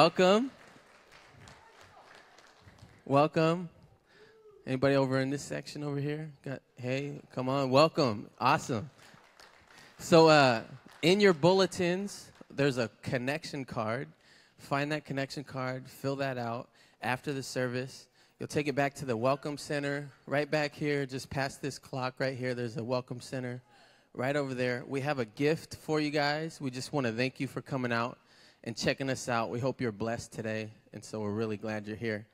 welcome, welcome. Anybody over in this section over here? Got hey, come on, welcome, awesome. So, uh, in your bulletins, there's a connection card. Find that connection card, fill that out after the service. You'll take it back to the Welcome Center, right back here, just past this clock right here. There's a Welcome Center right over there. We have a gift for you guys. We just want to thank you for coming out and checking us out. We hope you're blessed today, and so we're really glad you're here.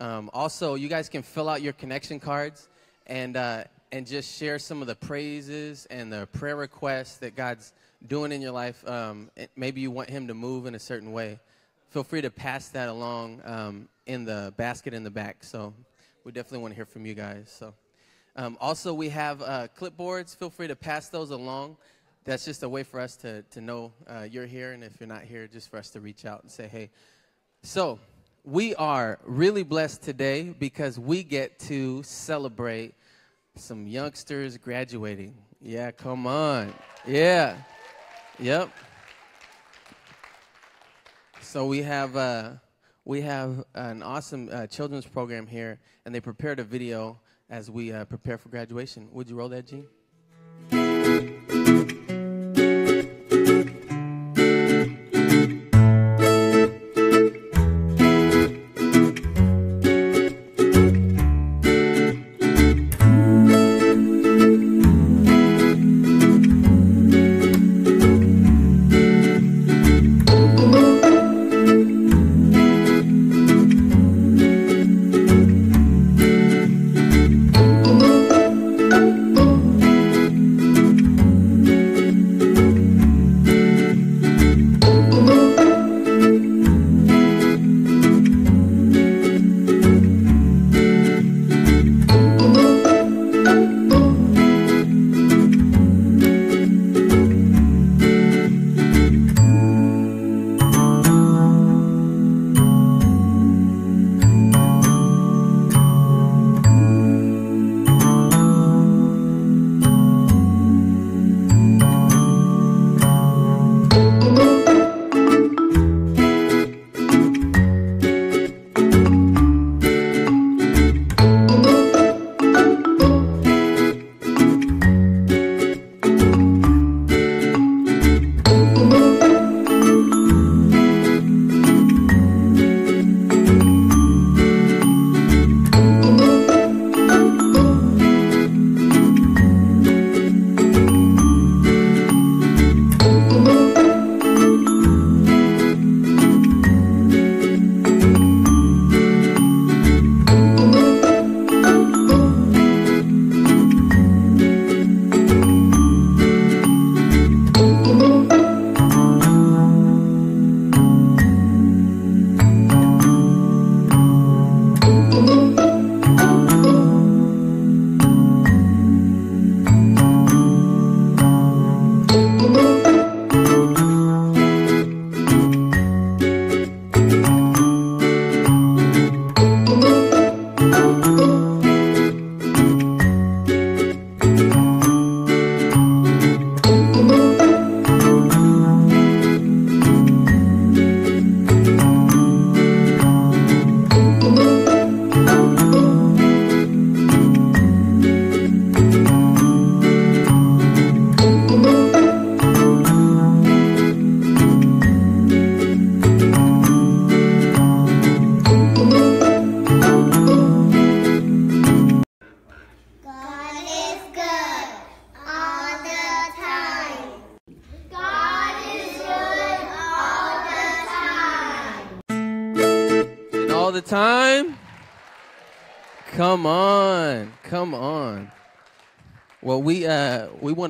Um, also, you guys can fill out your connection cards and uh, and just share some of the praises and the prayer requests that God's doing in your life. Um, maybe you want Him to move in a certain way. Feel free to pass that along um, in the basket in the back. So we definitely want to hear from you guys. So. Um, also, we have uh, clipboards. Feel free to pass those along. That's just a way for us to, to know uh, you're here, and if you're not here, just for us to reach out and say, hey. So, we are really blessed today because we get to celebrate some youngsters graduating. Yeah, come on. Yeah. Yep. So we have uh, we have an awesome uh, children's program here, and they prepared a video as we uh, prepare for graduation. Would you roll that, Gene?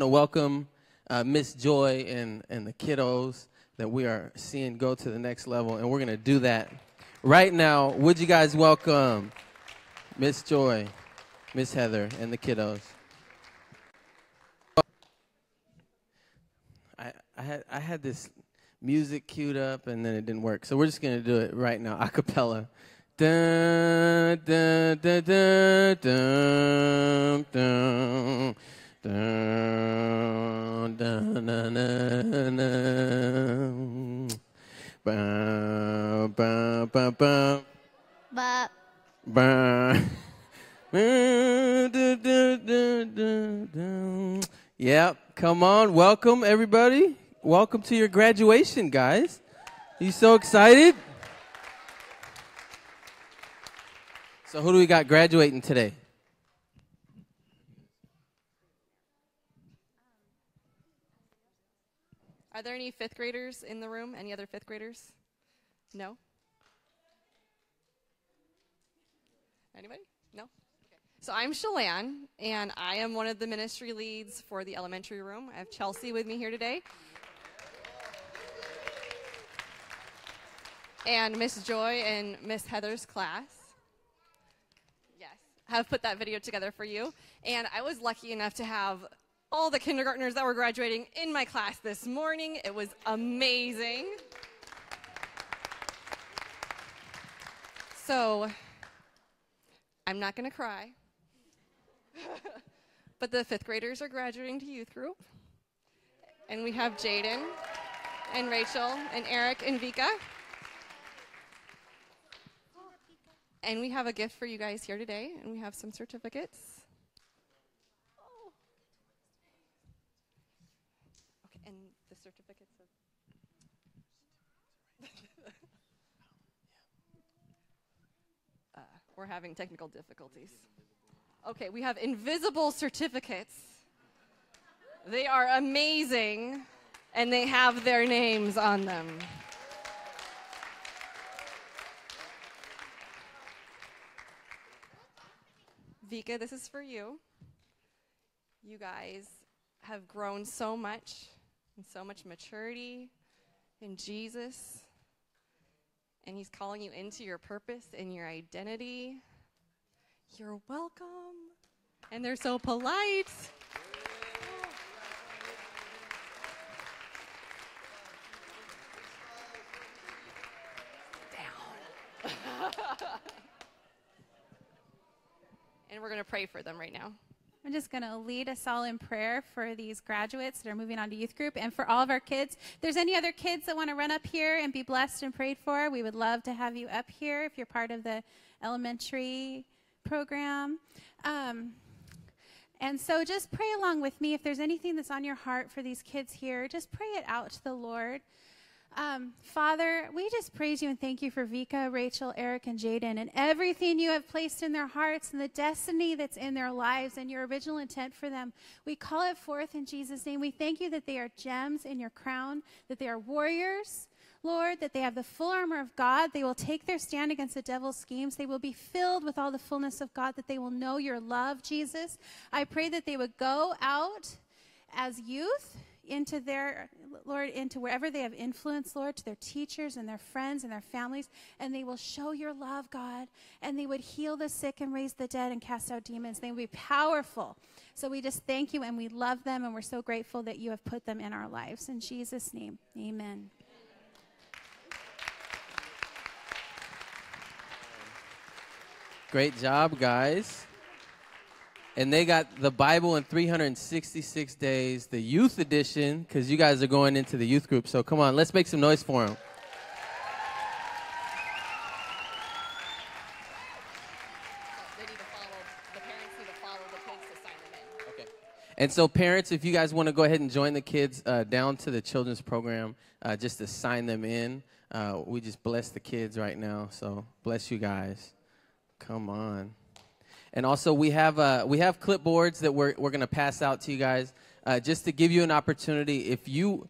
Welcome uh, Miss Joy and, and the kiddos that we are seeing go to the next level, and we're going to do that right now. Would you guys welcome Miss Joy, Miss Heather, and the kiddos? I, I, had, I had this music queued up, and then it didn't work, so we're just going to do it right now, a cappella. Dun, dun, dun, dun, dun, dun. Yep. Come on. Welcome, everybody. Welcome to your graduation, guys. You so excited? So, who do we got graduating today? Are there any fifth graders in the room? Any other fifth graders? No? Anybody? No? Okay. So I'm Shalane, and I am one of the ministry leads for the elementary room. I have Chelsea with me here today. And Miss Joy and Miss Heather's class. Yes, have put that video together for you. And I was lucky enough to have all the kindergartners that were graduating in my class this morning. It was amazing. So, I'm not going to cry. but the fifth graders are graduating to youth group. And we have Jaden and Rachel and Eric and Vika. And we have a gift for you guys here today, and we have some certificates. Okay, and the certificates of. uh, we're having technical difficulties. Okay, we have invisible certificates. They are amazing, and they have their names on them. Vika, this is for you. You guys have grown so much and so much maturity in Jesus. And He's calling you into your purpose and your identity. You're welcome. And they're so polite. Down. and we're going to pray for them right now. I'm just going to lead us all in prayer for these graduates that are moving on to youth group and for all of our kids. If there's any other kids that want to run up here and be blessed and prayed for, we would love to have you up here if you're part of the elementary program. Um, and so just pray along with me. If there's anything that's on your heart for these kids here, just pray it out to the Lord. Um, Father, we just praise you and thank you for Vika, Rachel, Eric, and Jaden and everything you have placed in their hearts and the destiny that's in their lives and your original intent for them. We call it forth in Jesus' name. We thank you that they are gems in your crown, that they are warriors. Lord, that they have the full armor of God. They will take their stand against the devil's schemes. They will be filled with all the fullness of God, that they will know your love, Jesus. I pray that they would go out as youth into their, Lord, into wherever they have influence, Lord, to their teachers and their friends and their families, and they will show your love, God, and they would heal the sick and raise the dead and cast out demons. They would be powerful. So we just thank you and we love them, and we're so grateful that you have put them in our lives. In Jesus' name, amen. Great job, guys. And they got the Bible in 366 days, the youth edition, because you guys are going into the youth group. So come on, let's make some noise for them. They need to follow, the parents need to follow the kids to sign them in. Okay. And so, parents, if you guys want to go ahead and join the kids uh, down to the children's program, uh, just to sign them in, uh, we just bless the kids right now. So, bless you guys. Come on. And also, we have uh, we have clipboards that we're we're going to pass out to you guys, uh, just to give you an opportunity. If you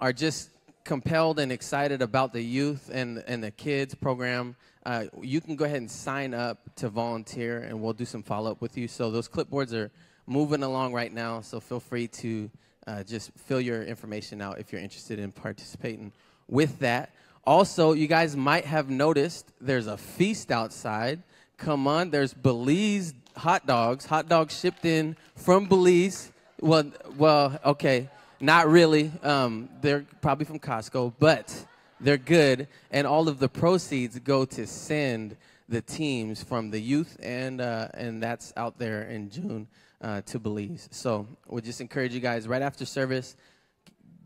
are just compelled and excited about the youth and and the kids program, uh, you can go ahead and sign up to volunteer, and we'll do some follow up with you. So those clipboards are moving along right now. So feel free to uh, just fill your information out if you're interested in participating with that. Also, you guys might have noticed there's a feast outside. Come on, there's Belize hot dogs. Hot dogs shipped in from Belize. Well, well, okay, not really. Um, they're probably from Costco, but they're good, and all of the proceeds go to send the teams from the youth and uh, and that's out there in June uh, to Belize. So we just encourage you guys right after service,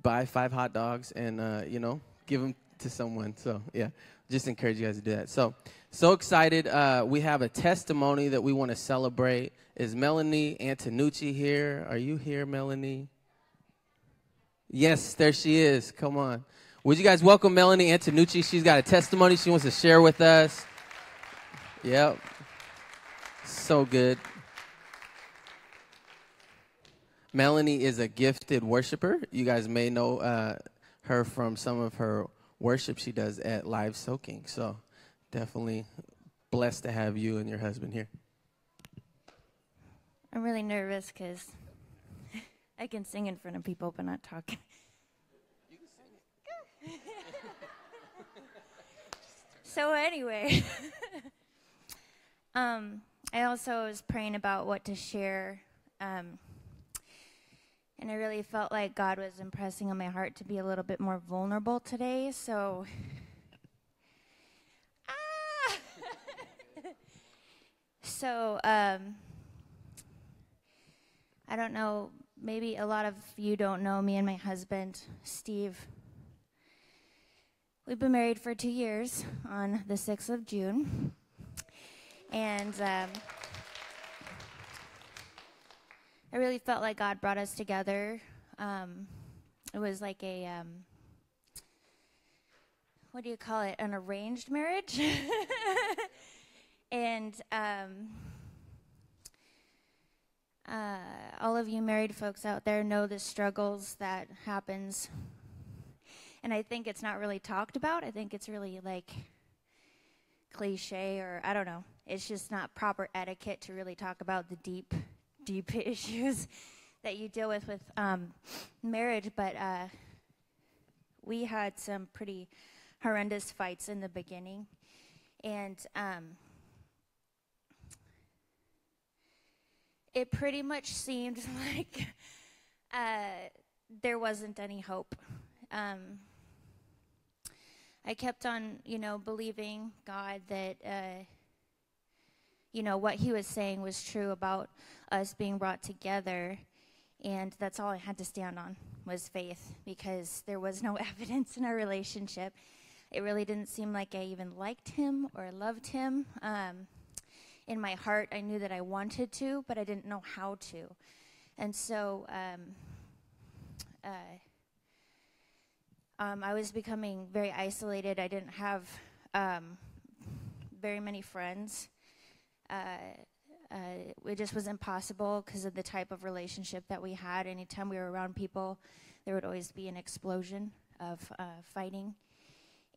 buy five hot dogs and uh, you know give them to someone. So yeah, just encourage you guys to do that. So so excited. Uh, we have a testimony that we want to celebrate. Is Melanie Antonucci here? Are you here, Melanie? Yes, there she is. Come on. Would you guys welcome Melanie Antonucci? She's got a testimony she wants to share with us. Yep. So good. Melanie is a gifted worshiper. You guys may know uh, her from some of her worship she does at Live Soaking. So definitely blessed to have you and your husband here. I'm really nervous because I can sing in front of people but not talk. so anyway, um, I also was praying about what to share, um, and I really felt like God was impressing on my heart to be a little bit more vulnerable today. So, ah! so um, I don't know. Maybe a lot of you don't know me and my husband, Steve. We've been married for two years on the 6th of June. And um, I really felt like God brought us together. Um, it was like a, um, what do you call it? An arranged marriage. and um, uh, all of you married folks out there know the struggles that happens and i think it's not really talked about i think it's really like cliche or i don't know it's just not proper etiquette to really talk about the deep deep issues that you deal with with um, marriage but uh, we had some pretty horrendous fights in the beginning and um, it pretty much seemed like uh, there wasn't any hope. Um, I kept on, you know, believing God that, uh, you know, what He was saying was true about us being brought together, and that's all I had to stand on was faith because there was no evidence in our relationship. It really didn't seem like I even liked Him or loved Him. Um, in my heart, I knew that I wanted to, but I didn't know how to. And so um, uh, um, I was becoming very isolated. I didn't have um, very many friends. Uh, uh, it just was impossible because of the type of relationship that we had. Anytime we were around people, there would always be an explosion of uh, fighting,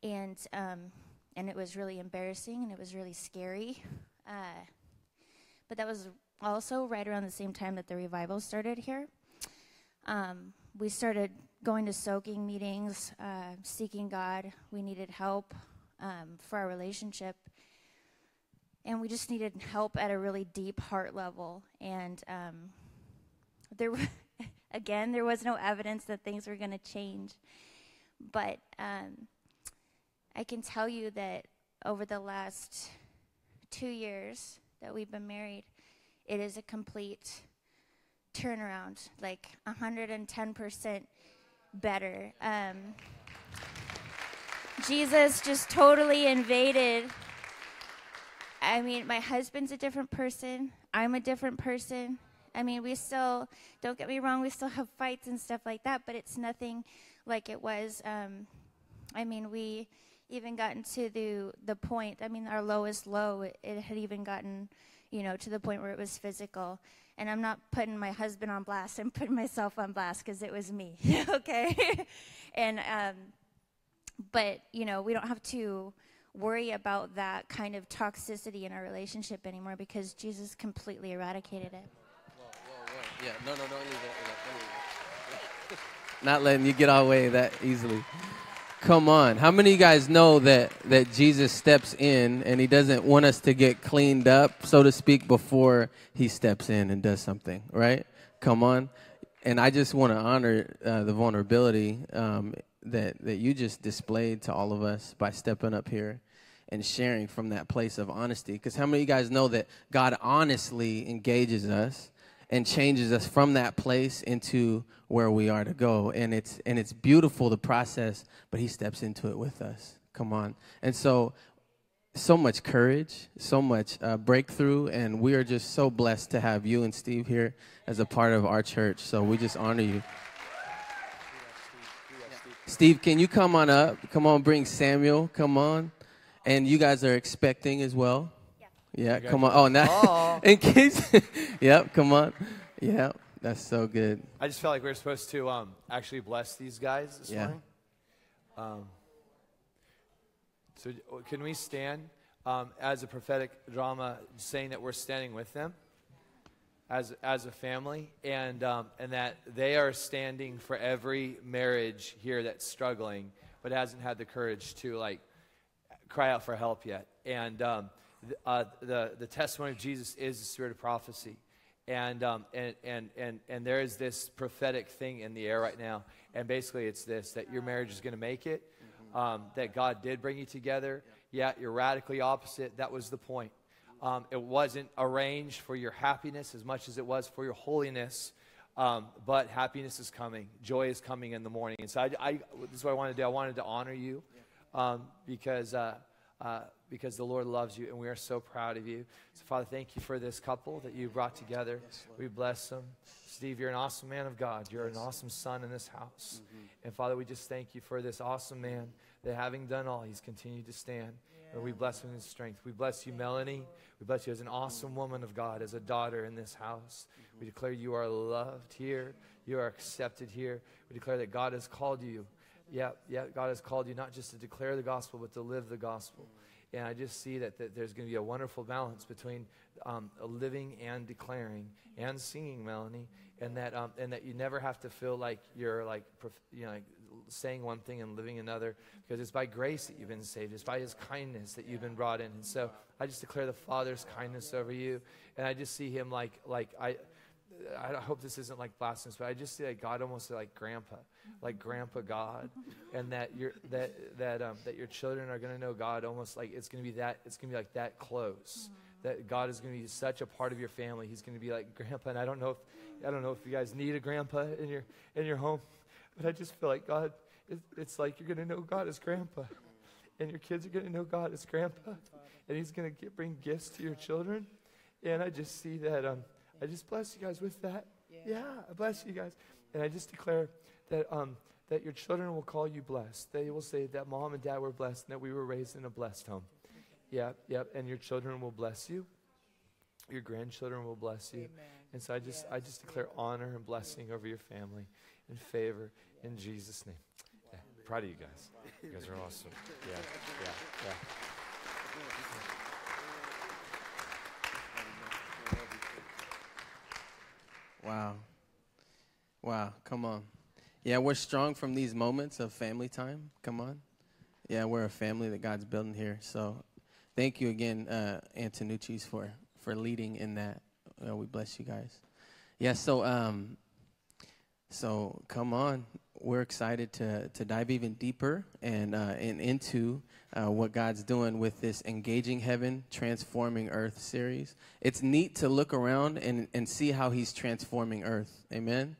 and um, and it was really embarrassing and it was really scary. But that was also right around the same time that the revival started here. Um, we started going to soaking meetings, uh, seeking God. We needed help um, for our relationship. And we just needed help at a really deep heart level. And um, there, again, there was no evidence that things were going to change. But um, I can tell you that over the last two years that we've been married, it is a complete turnaround, like 110% better. Um, Jesus just totally invaded. I mean, my husband's a different person. I'm a different person. I mean, we still, don't get me wrong, we still have fights and stuff like that, but it's nothing like it was. Um, I mean, we even gotten to the the point. I mean, our lowest low, it, it, had even gotten, you know, to the point where it was physical. And I'm not putting my husband on blast. I'm putting myself on blast because it was me. okay, and um, but you know, we don't have to worry about that kind of toxicity in our relationship anymore because Jesus completely eradicated it. Yeah, no, no, don't leave that. Not letting you get away that easily. Come on. How many of you guys know that, that Jesus steps in and he doesn't want us to get cleaned up, so to speak, before he steps in and does something, right? Come on. And I just want to honor uh, the vulnerability um, that, that you just displayed to all of us by stepping up here and sharing from that place of honesty. Because how many of you guys know that God honestly engages us and changes us from that place into where we are to go. And it's and it's beautiful the process, but he steps into it with us. Come on. And so so much courage, so much uh, breakthrough, and we are just so blessed to have you and Steve here as a part of our church. So we just honor you. Steve, can you come on up? Come on, bring Samuel. Come on. And you guys are expecting as well? Yeah. Yeah, come on. Oh, now, in case. yep, come on. Yep, that's so good. I just felt like we were supposed to um, actually bless these guys this Yeah. morning. Um, so, uh, can we stand um, as a prophetic drama, saying that we're standing with them as as a family, and um, and that they are standing for every marriage here that's struggling, but hasn't had the courage to like cry out for help yet. And um, th- uh, the the testimony of Jesus is the spirit of prophecy. And, um, and, and, and, and there is this prophetic thing in the air right now. And basically, it's this that your marriage is going to make it, um, that God did bring you together. Yeah, you're radically opposite. That was the point. Um, it wasn't arranged for your happiness as much as it was for your holiness. Um, but happiness is coming. Joy is coming in the morning. And so I, I, this is what I wanted to do. I wanted to honor you um, because, uh, uh, because the Lord loves you and we are so proud of you. So, Father, thank you for this couple that you brought together. we bless them. Steve, you're an awesome man of God. You're an awesome son in this house. And Father, we just thank you for this awesome man that having done all, he's continued to stand. And we bless him in his strength. We bless you, Melanie. We bless you as an awesome woman of God, as a daughter in this house. We declare you are loved here. You are accepted here. We declare that God has called you. Yeah, yeah, God has called you not just to declare the gospel, but to live the gospel. And I just see that, that there's going to be a wonderful balance between um, living and declaring and singing, Melanie, and that um, and that you never have to feel like you're like you know like saying one thing and living another because it's by grace that you've been saved. It's by His kindness that you've been brought in. And so I just declare the Father's kindness over you, and I just see Him like like I. I hope this isn't like blasphemous, but I just see like God almost like grandpa, like grandpa God, and that your that that um, that your children are going to know God almost like it's going to be that it's going to be like that close. That God is going to be such a part of your family. He's going to be like grandpa, and I don't know if I don't know if you guys need a grandpa in your in your home, but I just feel like God, it's like you're going to know God as grandpa, and your kids are going to know God as grandpa, and He's going to bring gifts to your children. And I just see that. Um, I just bless you guys with that. Yeah. I bless you guys. And I just declare that, um, that your children will call you blessed. They will say that mom and dad were blessed and that we were raised in a blessed home. Yep, yep. And your children will bless you. Your grandchildren will bless you. And so I just, I just declare honor and blessing over your family and favor in Jesus' name. Yeah. Proud of you guys. You guys are awesome. Yeah, yeah, yeah. Wow. Wow. Come on. Yeah, we're strong from these moments of family time. Come on. Yeah, we're a family that God's building here. So thank you again, uh, Antonucci's, for, for leading in that. We bless you guys. Yeah, so um, so come on. We're excited to, to dive even deeper and, uh, and into uh, what God's doing with this Engaging Heaven, Transforming Earth series. It's neat to look around and, and see how He's transforming Earth. Amen?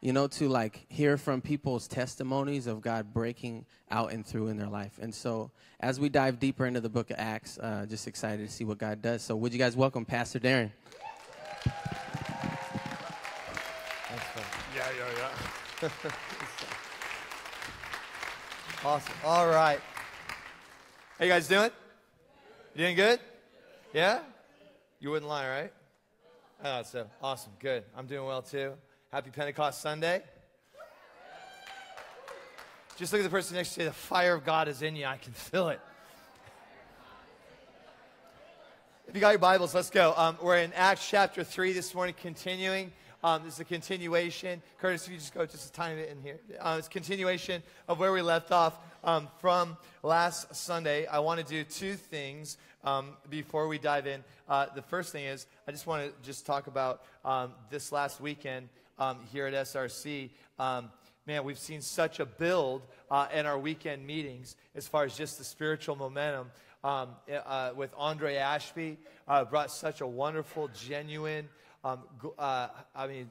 You know, to like hear from people's testimonies of God breaking out and through in their life. And so as we dive deeper into the book of Acts, uh, just excited to see what God does. So would you guys welcome Pastor Darren? awesome. All right. How you guys doing? You doing good? Yeah? You wouldn't lie, right? Thought so. Awesome. Good. I'm doing well too. Happy Pentecost Sunday. Just look at the person next to you. The fire of God is in you. I can feel it. If you got your Bibles, let's go. Um, we're in Acts chapter 3 this morning, continuing. Um, this is a continuation. Curtis, if you just go just a tiny bit in here. Uh, it's continuation of where we left off um, from last Sunday. I want to do two things um, before we dive in. Uh, the first thing is I just want to just talk about um, this last weekend um, here at SRC. Um, man, we've seen such a build uh, in our weekend meetings as far as just the spiritual momentum. Um, uh, with Andre Ashby, uh, brought such a wonderful, genuine, Um, uh, I mean,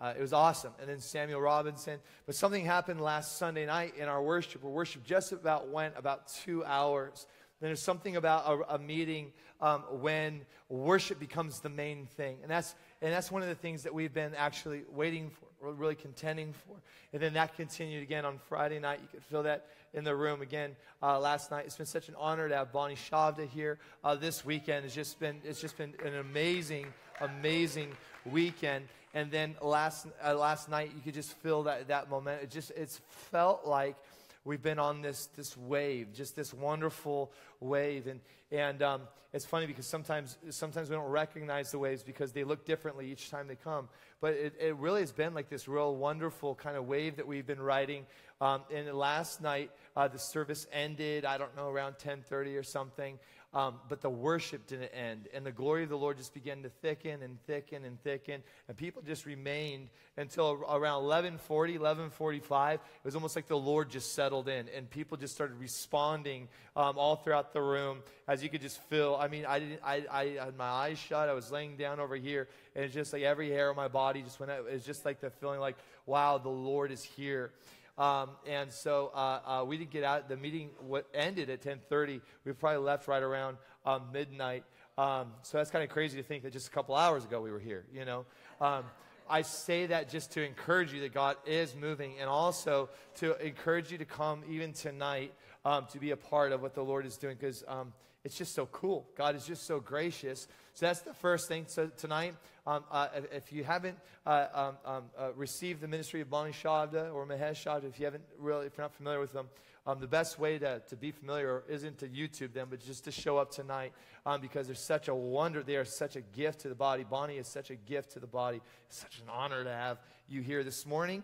uh, it was awesome. And then Samuel Robinson. But something happened last Sunday night in our worship. Our worship just about went about two hours. Then there's something about a, a meeting um, when worship becomes the main thing. And that's, and that's one of the things that we've been actually waiting for, or really contending for. And then that continued again on Friday night. You could feel that in the room again uh, last night. It's been such an honor to have Bonnie Chavda here. Uh, this weekend has just been, it's just been an amazing, amazing weekend. And then last, uh, last night, you could just feel that, that moment. It just, it's felt like we've been on this, this wave, just this wonderful wave. And, and um, it's funny because sometimes, sometimes we don't recognize the waves because they look differently each time they come. But it, it really has been like this real wonderful kind of wave that we've been riding. Um, and last night, uh, the service ended, I don't know, around 10.30 or something. Um, but the worship didn't end. And the glory of the Lord just began to thicken and thicken and thicken. And people just remained until around 1140, 1145. It was almost like the Lord just settled in. And people just started responding um, all throughout the room as you could just feel. I mean, I, didn't, I, I had my eyes shut. I was laying down over here. And it's just like every hair on my body just went out. Was just like the feeling like, wow, the Lord is here. Um, and so uh, uh, we didn't get out. The meeting ended at 10:30. We probably left right around um, midnight. Um, so that's kind of crazy to think that just a couple hours ago we were here. You know, um, I say that just to encourage you that God is moving, and also to encourage you to come even tonight um, to be a part of what the Lord is doing because um, it's just so cool. God is just so gracious. So that's the first thing. So tonight, um, uh, if you haven't uh, um, um, uh, received the ministry of Bonnie Chavda or Mahesh Chavda, if you haven't really, if you're not familiar with them, um, the best way to, to be familiar isn't to YouTube them, but just to show up tonight um, because they're such a wonder. They are such a gift to the body. Bonnie is such a gift to the body. It's such an honor to have you here this morning.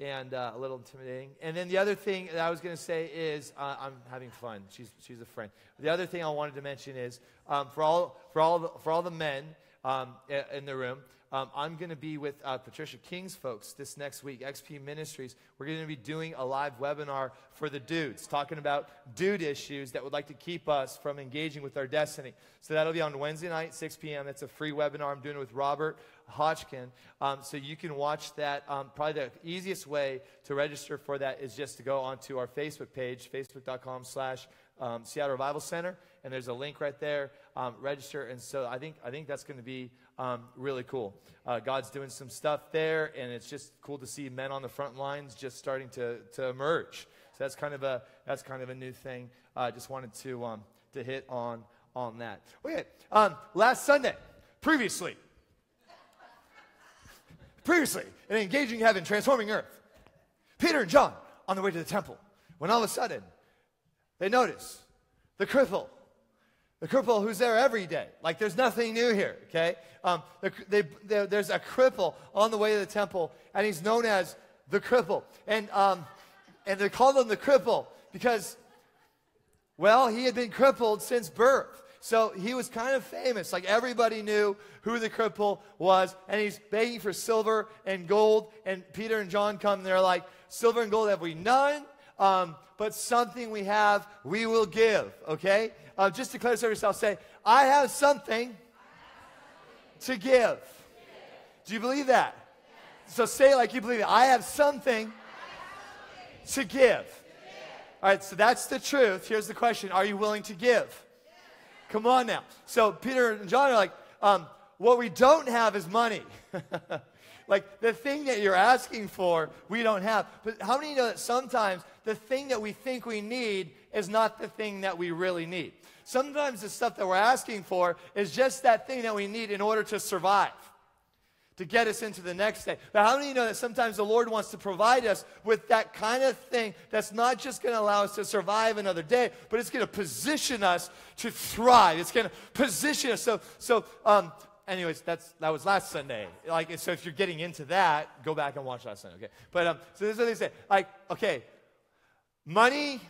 And uh, a little intimidating. And then the other thing that I was going to say is uh, I'm having fun. She's, she's a friend. The other thing I wanted to mention is um, for, all, for, all the, for all the men um, in the room, um, I'm going to be with uh, Patricia King's folks this next week, XP Ministries. We're going to be doing a live webinar for the dudes, talking about dude issues that would like to keep us from engaging with our destiny. So that'll be on Wednesday night, 6 p.m. It's a free webinar. I'm doing it with Robert Hotchkin. Um, so you can watch that. Um, probably the easiest way to register for that is just to go onto our Facebook page, facebook.com slash um, Seattle Revival Center, and there's a link right there. Um, register, and so I think I think that's going to be um, really cool. Uh, God's doing some stuff there, and it's just cool to see men on the front lines just starting to, to emerge. So that's kind of a that's kind of a new thing. I uh, just wanted to um, to hit on on that. Okay, um, last Sunday, previously, previously, in engaging heaven, transforming earth, Peter and John on the way to the temple, when all of a sudden they notice the cripple the cripple who's there every day. Like there's nothing new here, okay? Um, they, they, there's a cripple on the way to the temple, and he's known as the cripple. And, um, and they called him the cripple because, well, he had been crippled since birth. So he was kind of famous. Like everybody knew who the cripple was. And he's begging for silver and gold. And Peter and John come and they're like, Silver and gold have we none? Um, but something we have, we will give. Okay? Uh, just declare to yourself, say, I have something to give. Do you believe that? So say it like you believe it. I have something to give. All right, so that's the truth. Here's the question Are you willing to give? Come on now. So Peter and John are like, um, what we don't have is money. like the thing that you're asking for, we don't have. But how many know that sometimes the thing that we think we need is not the thing that we really need? Sometimes the stuff that we're asking for is just that thing that we need in order to survive, to get us into the next day. But how many know that sometimes the Lord wants to provide us with that kind of thing that's not just going to allow us to survive another day, but it's going to position us to thrive. It's going to position us. So, so um, anyways, that's that was last Sunday. Like, so if you're getting into that, go back and watch last Sunday. Okay, but um, so this is what they say. Like, okay, money,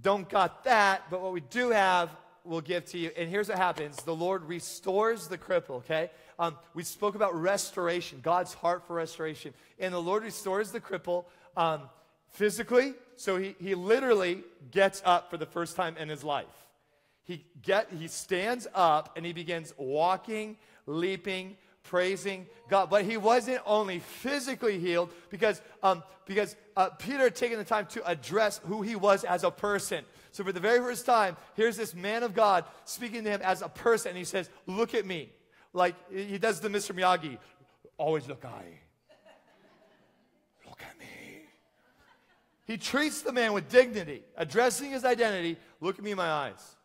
don't got that, but what we do have we'll give to you. And here's what happens the Lord restores the cripple, okay? Um, we spoke about restoration, God's heart for restoration. And the Lord restores the cripple um, physically, so he, he literally gets up for the first time in his life. He, get, he stands up and he begins walking leaping, praising God. But he wasn't only physically healed because, um, because uh, Peter had taken the time to address who he was as a person. So for the very first time, here's this man of God speaking to him as a person. And he says, Look at me. Like he does the Mr. Miyagi. Always look eye. Look at me. He treats the man with dignity, addressing his identity. Look at me in my eyes.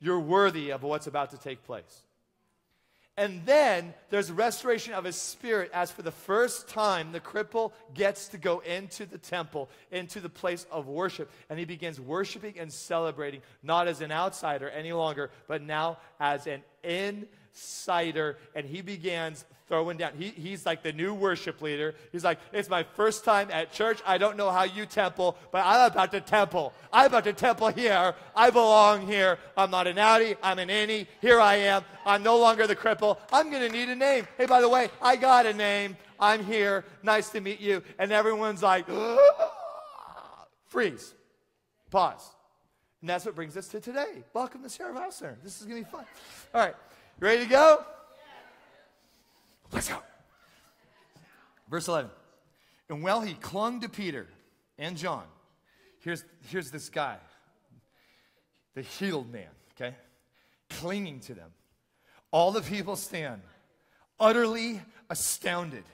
You're worthy of what's about to take place. And then there's restoration of his spirit as for the first time the cripple gets to go into the temple, into the place of worship. And he begins worshiping and celebrating, not as an outsider any longer, but now as an insider. And he begins throwing down. He, he's like the new worship leader. He's like, it's my first time at church. I don't know how you temple, but I'm about to temple. I'm about to temple here. I belong here. I'm not an outie. I'm an innie. Here I am. I'm no longer the cripple. I'm going to need a name. Hey, by the way, I got a name. I'm here. Nice to meet you. And everyone's like, freeze. Pause. And that's what brings us to today. Welcome to Sarah House Center. This is going to be fun. All right. You ready to go? Let's go. Verse 11. And while he clung to Peter and John, here's, here's this guy, the healed man, okay, clinging to them. All the people stand, utterly astounded.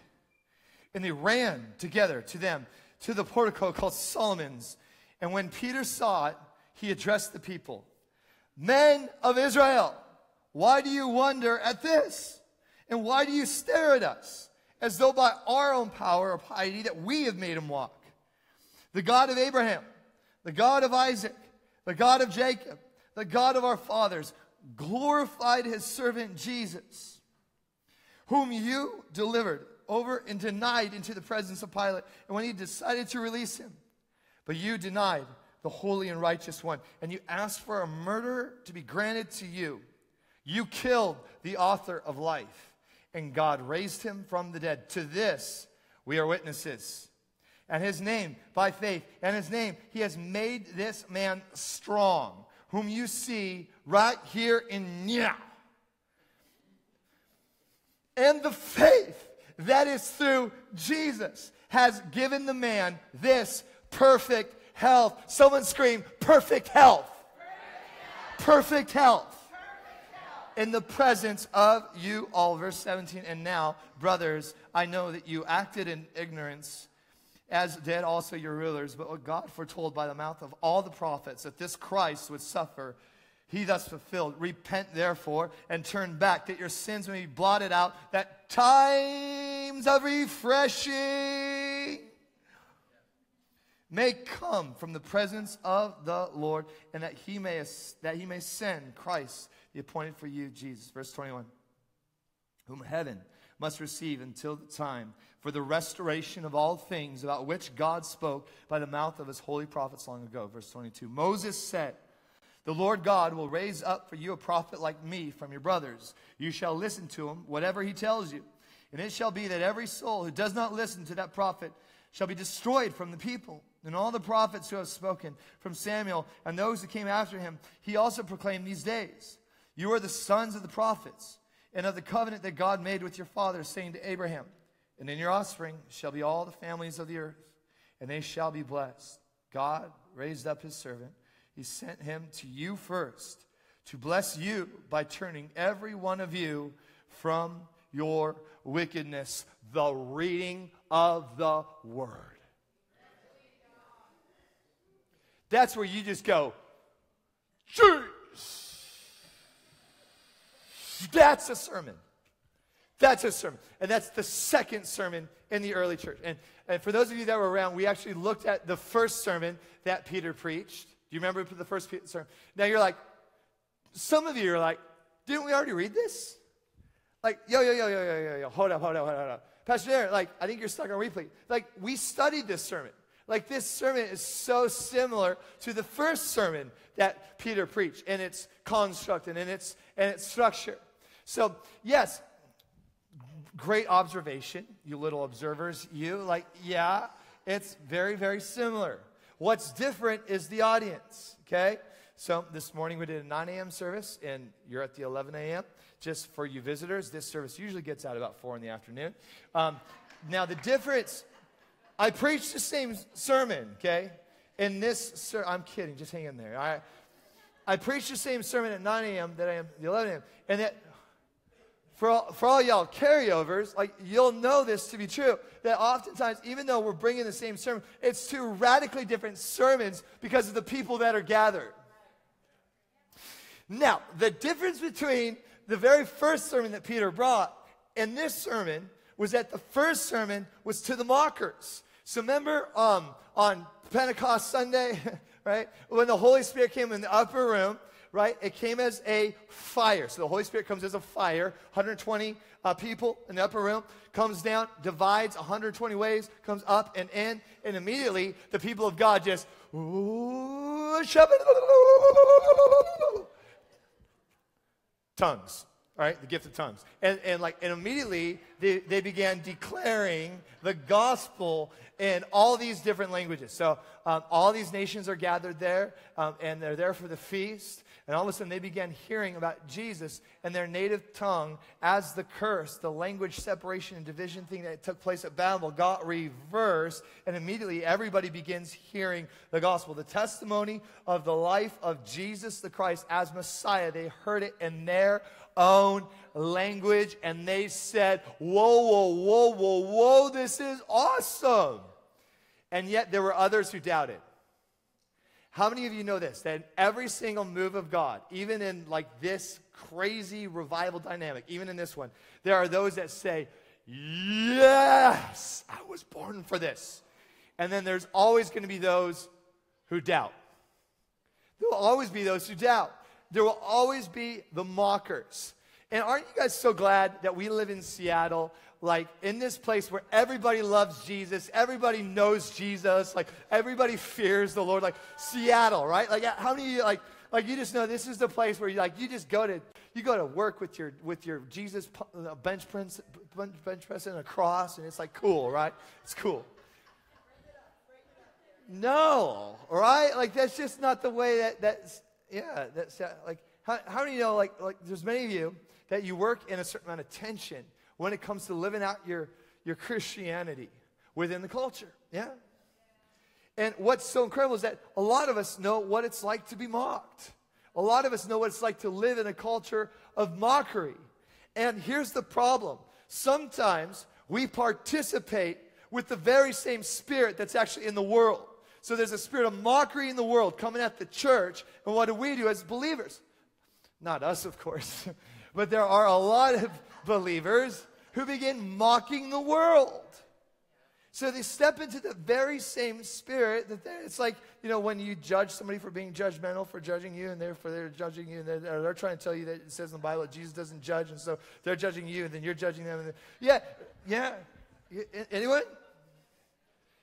And they ran together to them to the portico called Solomon's. And when Peter saw it, he addressed the people Men of Israel, why do you wonder at this? And why do you stare at us as though by our own power or piety that we have made him walk? The God of Abraham, the God of Isaac, the God of Jacob, the God of our fathers, glorified his servant Jesus, whom you delivered over and denied into the presence of Pilate, and when he decided to release him. But you denied the holy and righteous one, and you asked for a murderer to be granted to you. You killed the author of life and God raised him from the dead. To this we are witnesses. And his name, by faith, and his name, he has made this man strong, whom you see right here in now. And the faith that is through Jesus has given the man this perfect health. Someone scream, perfect health. Perfect health. Perfect health in the presence of you all. Verse 17, and now, brothers, I know that you acted in ignorance, as did also your rulers, but what God foretold by the mouth of all the prophets that this Christ would suffer, he thus fulfilled. Repent, therefore, and turn back, that your sins may be blotted out, that times of refreshing may come from the presence of the Lord, and that he may, that he may send Christ he appointed for you Jesus. Verse 21 Whom heaven must receive until the time for the restoration of all things about which God spoke by the mouth of his holy prophets long ago. Verse 22 Moses said, the Lord God will raise up for you a prophet like me from your brothers. You shall listen to him, whatever he tells you. And it shall be that every soul who does not listen to that prophet shall be destroyed from the people. And all the prophets who have spoken from Samuel and those who came after him, he also proclaimed these days. You are the sons of the prophets and of the covenant that God made with your fathers, saying to Abraham, And in your offspring shall be all the families of the earth, and they shall be blessed. God raised up his servant. He sent him to you first to bless you by turning every one of you from your wickedness. The reading of the word. That's where you just go, Jeez. That's a sermon. That's a sermon. And that's the second sermon in the early church. And, and for those of you that were around, we actually looked at the first sermon that Peter preached. Do you remember the first sermon? Now you're like, some of you are like, didn't we already read this? Like, yo, yo, yo, yo, yo, yo, yo, hold up, hold up, hold up, hold up. Pastor Darren, like, I think you're stuck on replay. Like, we studied this sermon. Like, this sermon is so similar to the first sermon that Peter preached in its construct and in its, and its structure. So, yes, great observation, you little observers. You, like, yeah, it's very, very similar. What's different is the audience, okay? So, this morning we did a 9 a.m. service, and you're at the 11 a.m. just for you visitors, this service usually gets out about 4 in the afternoon. Um, now, the difference, I preach the same sermon, okay? In this, ser- I'm kidding, just hang in there. I, I preach the same sermon at 9 a.m. that I am the 11 a.m. And that for all, for all y'all carryovers, like you'll know this to be true, that oftentimes, even though we're bringing the same sermon, it's two radically different sermons because of the people that are gathered. Now, the difference between the very first sermon that Peter brought and this sermon was that the first sermon was to the mockers. So remember um, on Pentecost Sunday, right, when the Holy Spirit came in the upper room, right? It came as a fire. So the Holy Spirit comes as a fire. 120 uh, people in the upper room comes down, divides 120 ways, comes up and in, and immediately the people of God just tongues. All right, the gift of tongues. And, and like and immediately they, they began declaring the gospel in all these different languages. So um, all these nations are gathered there, um, and they're there for the feast. And all of a sudden, they began hearing about Jesus and their native tongue as the curse, the language separation and division thing that took place at Babel, got reversed. And immediately, everybody begins hearing the gospel. The testimony of the life of Jesus the Christ as Messiah. They heard it in their own language and they said, Whoa, whoa, whoa, whoa, whoa, this is awesome. And yet, there were others who doubted. How many of you know this? That every single move of God, even in like this crazy revival dynamic, even in this one, there are those that say, Yes, I was born for this. And then there's always going to be those who doubt. There will always be those who doubt. There will always be the mockers. And aren't you guys so glad that we live in Seattle? Like in this place where everybody loves Jesus, everybody knows Jesus, like everybody fears the Lord, like Seattle, right? Like how many you like like you just know this is the place where you like you just go to you go to work with your with your Jesus bench press bench press and a cross and it's like cool, right? It's cool. No, right? Like that's just not the way that that's yeah, that's like how, how do you know like like there's many of you that you work in a certain amount of tension when it comes to living out your, your Christianity within the culture. Yeah? And what's so incredible is that a lot of us know what it's like to be mocked. A lot of us know what it's like to live in a culture of mockery. And here's the problem sometimes we participate with the very same spirit that's actually in the world. So there's a spirit of mockery in the world coming at the church. And what do we do as believers? Not us, of course, but there are a lot of believers who begin mocking the world. So they step into the very same spirit that it's like, you know, when you judge somebody for being judgmental, for judging you, and therefore they're judging you, and they're, they're trying to tell you that it says in the Bible that Jesus doesn't judge, and so they're judging you, and then you're judging them. And yeah, yeah. Anyone?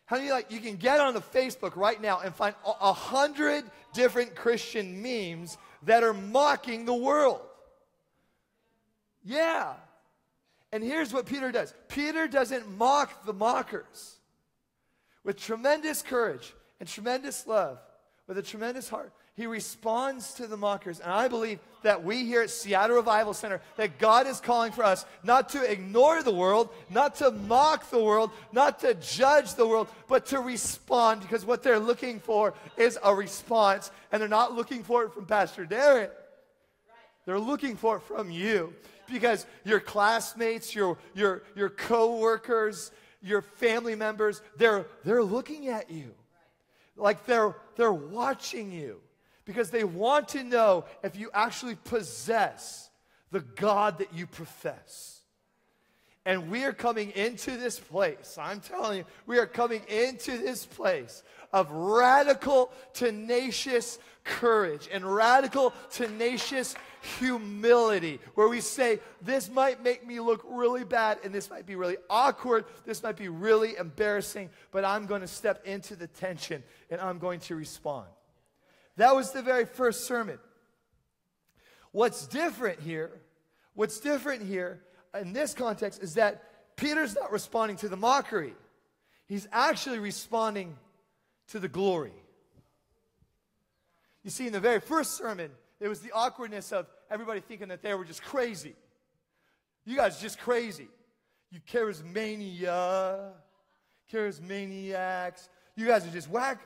How do you like, you can get on the Facebook right now and find a hundred different Christian memes that are mocking the world. Yeah. And here's what Peter does Peter doesn't mock the mockers. With tremendous courage and tremendous love, with a tremendous heart, he responds to the mockers. And I believe that we here at Seattle Revival Center, that God is calling for us not to ignore the world, not to mock the world, not to judge the world, but to respond because what they're looking for is a response. And they're not looking for it from Pastor Darren. They're looking for it from you because your classmates, your, your, your coworkers, your family members, they're, they're looking at you. Like they're, they're watching you because they want to know if you actually possess the God that you profess. And we are coming into this place, I'm telling you, we are coming into this place of radical, tenacious courage and radical, tenacious humility, where we say, This might make me look really bad, and this might be really awkward, this might be really embarrassing, but I'm going to step into the tension and I'm going to respond. That was the very first sermon. What's different here, what's different here in this context is that Peter's not responding to the mockery, he's actually responding to the glory. You see, in the very first sermon, it was the awkwardness of everybody thinking that they were just crazy. You guys are just crazy. You charismania, charismaniacs. You guys are just wacko.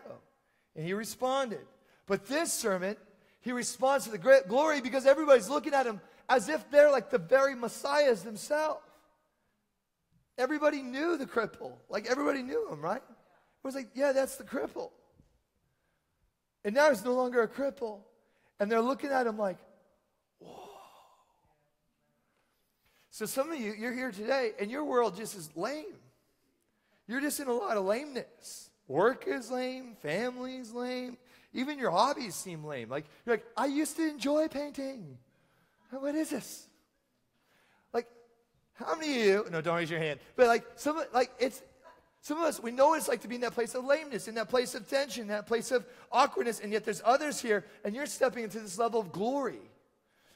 And he responded. But this sermon, he responds to the great glory because everybody's looking at him as if they're like the very messiahs themselves. Everybody knew the cripple. Like everybody knew him, right? It was like, yeah, that's the cripple. And now he's no longer a cripple. And they're looking at him like, whoa. So some of you, you're here today and your world just is lame. You're just in a lot of lameness. Work is lame, family is lame, even your hobbies seem lame. Like you're like, I used to enjoy painting. What is this? Like, how many of you? No, don't raise your hand. But like some, like it's some of us, we know what it's like to be in that place of lameness, in that place of tension, that place of awkwardness, and yet there's others here, and you're stepping into this level of glory.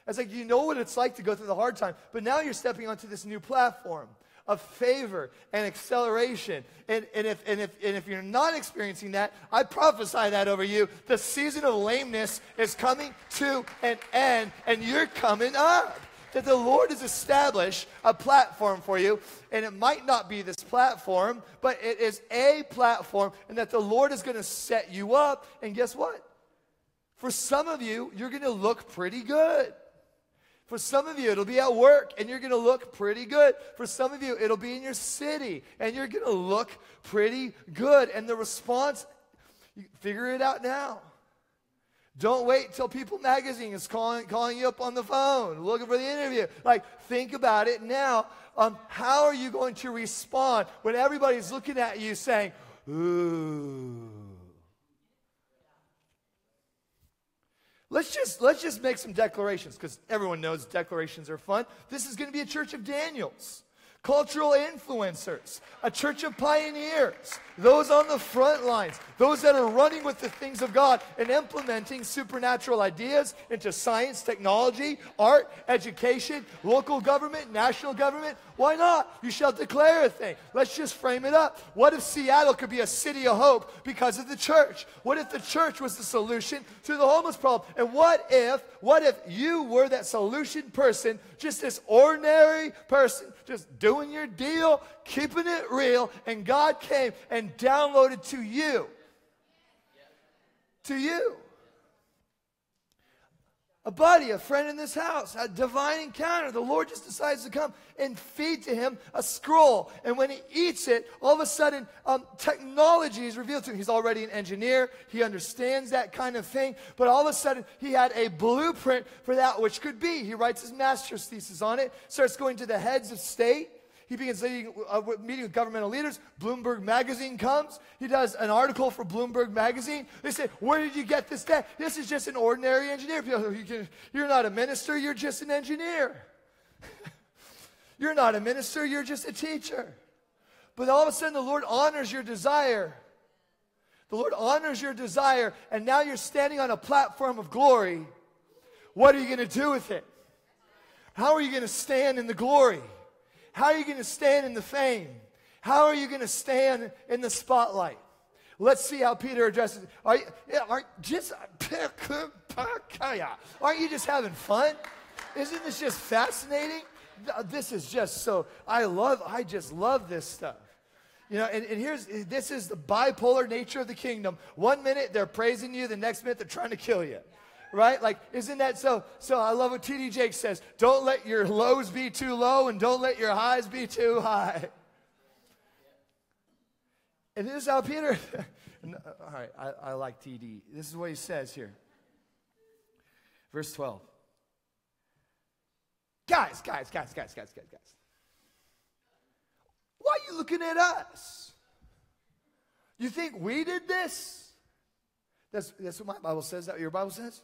It's like you know what it's like to go through the hard time, but now you're stepping onto this new platform of favor and acceleration. And, and, if, and, if, and if you're not experiencing that, I prophesy that over you. The season of lameness is coming to an end, and you're coming up that the Lord has established a platform for you. And it might not be this platform, but it is a platform, and that the Lord is going to set you up. And guess what? For some of you, you're going to look pretty good. For some of you, it'll be at work and you're going to look pretty good. For some of you, it'll be in your city and you're going to look pretty good. And the response, figure it out now. Don't wait till People Magazine is calling, calling you up on the phone, looking for the interview. Like, think about it now. Um, how are you going to respond when everybody's looking at you saying, ooh? Let's just, let's just make some declarations because everyone knows declarations are fun. This is going to be a church of Daniels cultural influencers, a church of pioneers, those on the front lines, those that are running with the things of God and implementing supernatural ideas into science, technology, art, education, local government, national government. Why not? You shall declare a thing. Let's just frame it up. What if Seattle could be a city of hope because of the church? What if the church was the solution to the homeless problem? And what if, what if you were that solution person, just this ordinary person, just doing your deal, keeping it real, and God came and downloaded to you. To you. A buddy, a friend in this house, a divine encounter. The Lord just decides to come and feed to him a scroll. And when he eats it, all of a sudden, um, technology is revealed to him. He's already an engineer, he understands that kind of thing. But all of a sudden, he had a blueprint for that which could be. He writes his master's thesis on it, starts going to the heads of state he begins meeting, uh, meeting with governmental leaders. Bloomberg Magazine comes. He does an article for Bloomberg Magazine. They say, Where did you get this data? This is just an ordinary engineer. You're not a minister, you're just an engineer. you're not a minister, you're just a teacher. But all of a sudden, the Lord honors your desire. The Lord honors your desire, and now you're standing on a platform of glory. What are you going to do with it? How are you going to stand in the glory? How are you going to stand in the fame? How are you going to stand in the spotlight? Let's see how Peter addresses. Are you, are just, aren't you just having fun? Isn't this just fascinating? This is just so, I love, I just love this stuff. You know, and, and here's, this is the bipolar nature of the kingdom. One minute they're praising you, the next minute they're trying to kill you right? Like, isn't that so? So I love what T.D. Jakes says. Don't let your lows be too low and don't let your highs be too high. And this is how Peter, all right, I, I like TD. This is what he says here. Verse 12. Guys, guys, guys, guys, guys, guys, guys. Why are you looking at us? You think we did this? That's, that's what my Bible says. That your Bible says?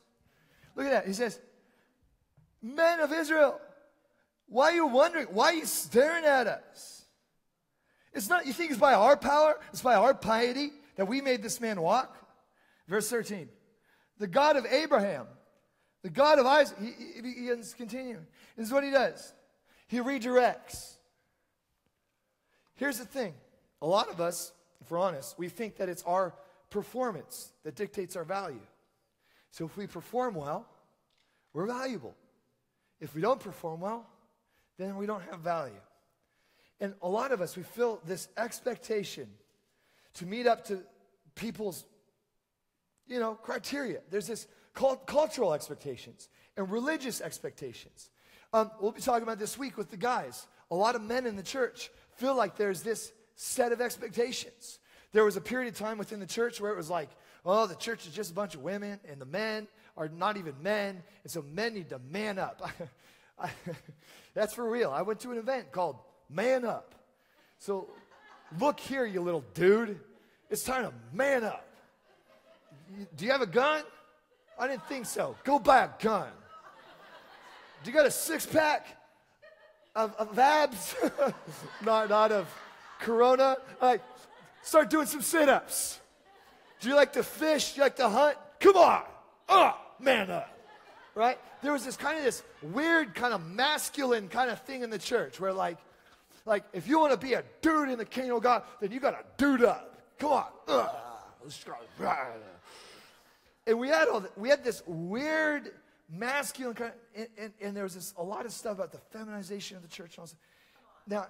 Look at that. He says, Men of Israel, why are you wondering? Why are you staring at us? It's not, you think it's by our power, it's by our piety that we made this man walk? Verse 13. The God of Abraham, the God of Isaac, he, he, he continuing. This is what he does. He redirects. Here's the thing. A lot of us, if we're honest, we think that it's our performance that dictates our value. So if we perform well, we're valuable. If we don't perform well, then we don't have value. And a lot of us, we feel this expectation to meet up to people's, you know, criteria. There's this cult- cultural expectations and religious expectations. Um, we'll be talking about this week with the guys. A lot of men in the church feel like there's this set of expectations. There was a period of time within the church where it was like, oh, the church is just a bunch of women, and the men are not even men, and so men need to man up. That's for real. I went to an event called Man Up. So look here, you little dude. It's time to man up. Do you have a gun? I didn't think so. Go buy a gun. Do you got a six pack of, of abs? not, not of corona. Like, start doing some sit ups. Do you like to fish? Do you like to hunt? Come on. Oh, man up. Right? There was this kind of this weird, kind of masculine kind of thing in the church where, like, like if you want to be a dude in the kingdom of God, then you got to dude up. Come on. Ugh. And we had all the, we had this weird masculine kind of, and, and, and, there was this, a lot of stuff about the feminization of the church. Now,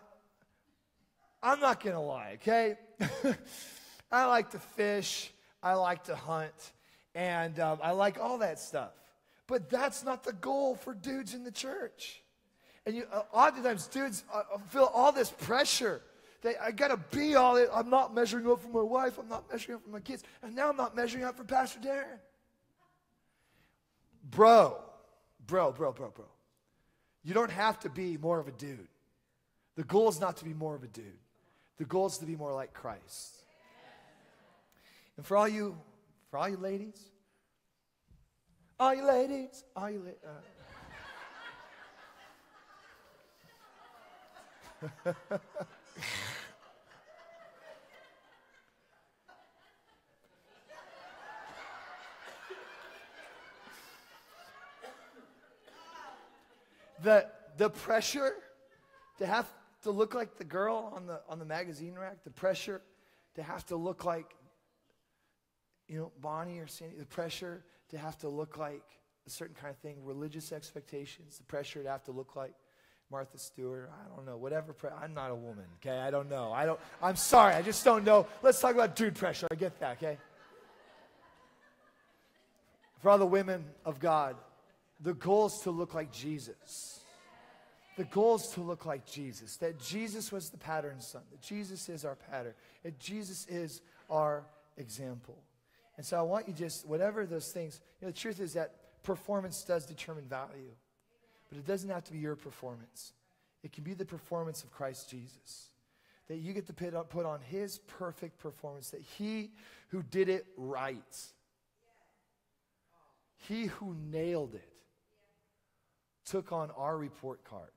I'm not going to lie, okay? I like to fish, I like to hunt, and um, I like all that stuff. But that's not the goal for dudes in the church. And you, uh, oftentimes, dudes uh, uh feel all this pressure. They, I got to be all it. I'm not measuring up for my wife. I'm not measuring up for my kids. And now I'm not measuring up for Pastor Darren. Bro, bro, bro, bro, bro. You don't have to be more of a dude. The goal is not to be more of a dude. The goal is to be more like Christ. And for all you, for all you ladies, all you ladies, all you ladies. Uh, the, the pressure to have to look like the girl on the, on the magazine rack, the pressure to have to look like, you know, Bonnie or Sandy, the pressure to have to look like a certain kind of thing, religious expectations, the pressure to have to look like Martha Stewart, I don't know, whatever. Pre- I'm not a woman, okay? I don't know. I don't, I'm sorry, I just don't know. Let's talk about dude pressure. I get that, okay? For all the women of God, the goal is to look like Jesus. The goal is to look like Jesus. That Jesus was the pattern son. That Jesus is our pattern. That Jesus is our example. And so I want you just, whatever those things, you know, the truth is that performance does determine value. But it doesn't have to be your performance. It can be the performance of Christ Jesus. That you get to put on his perfect performance. That he who did it right, he who nailed it, took on our report card,